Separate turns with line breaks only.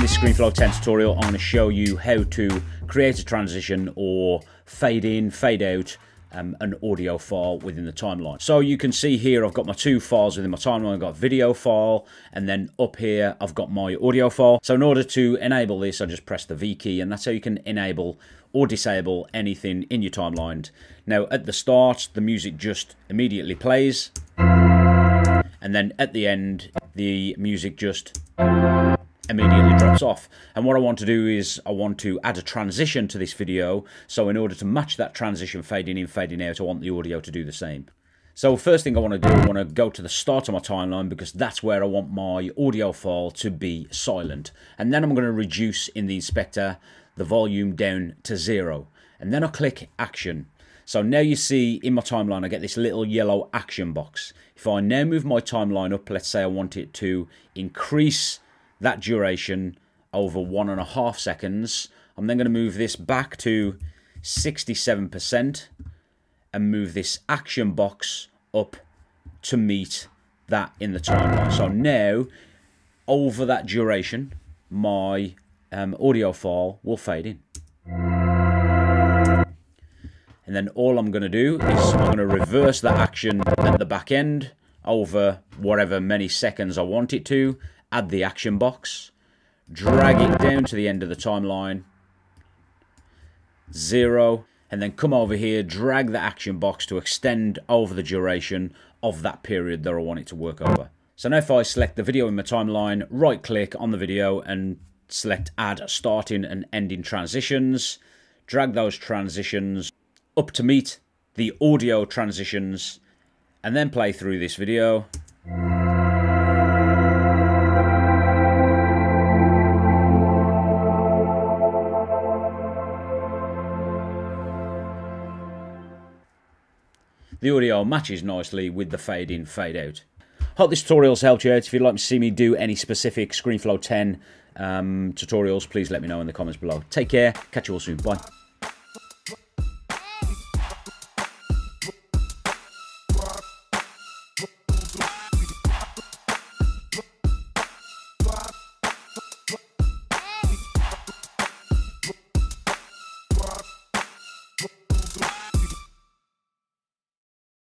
this ScreenFlow 10 tutorial, I'm going to show you how to create a transition or fade in, fade out um, an audio file within the timeline. So you can see here I've got my two files within my timeline. I've got video file and then up here I've got my audio file. So in order to enable this I just press the V key and that's how you can enable or disable anything in your timeline. Now at the start the music just immediately plays and then at the end the music just immediately drops off. And what I want to do is I want to add a transition to this video. So in order to match that transition fading in, fading out, I want the audio to do the same. So first thing I want to do, I want to go to the start of my timeline because that's where I want my audio file to be silent. And then I'm going to reduce in the inspector the volume down to zero. And then I click action. So now you see in my timeline, I get this little yellow action box. If I now move my timeline up, let's say I want it to increase that duration over one and a half seconds. I'm then going to move this back to 67% and move this action box up to meet that in the timeline. So now, over that duration, my um, audio file will fade in. And then all I'm going to do is I'm going to reverse that action at the back end over whatever many seconds I want it to add the action box, drag it down to the end of the timeline, zero, and then come over here, drag the action box to extend over the duration of that period that I want it to work over. So now if I select the video in my timeline, right click on the video and select add starting and ending transitions, drag those transitions up to meet the audio transitions, and then play through this video. The audio matches nicely with the fade in, fade out. Hope this tutorial's helped you out. If you'd like to see me do any specific ScreenFlow 10 um, tutorials, please let me know in the comments below. Take care. Catch you all soon. Bye.